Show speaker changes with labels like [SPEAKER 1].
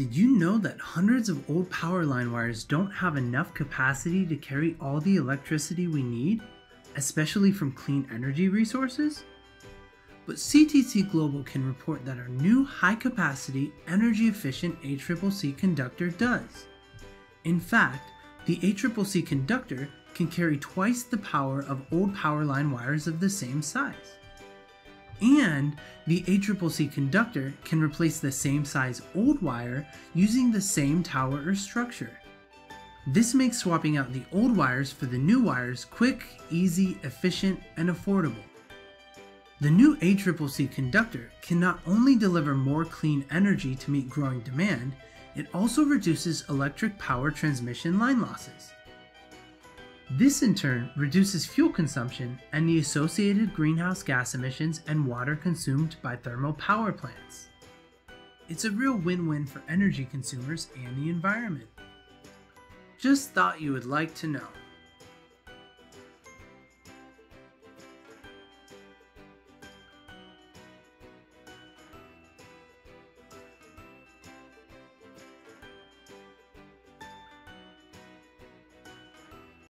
[SPEAKER 1] Did you know that hundreds of old power line wires don't have enough capacity to carry all the electricity we need, especially from clean energy resources? But CTC Global can report that our new high capacity, energy efficient ACCC conductor does. In fact, the ACCC conductor can carry twice the power of old power line wires of the same size. And the ACCC conductor can replace the same size old wire using the same tower or structure. This makes swapping out the old wires for the new wires quick, easy, efficient, and affordable. The new ACCC conductor can not only deliver more clean energy to meet growing demand, it also reduces electric power transmission line losses. This in turn reduces fuel consumption and the associated greenhouse gas emissions and water consumed by thermal power plants. It's a real win-win for energy consumers and the environment. Just thought you would like to know.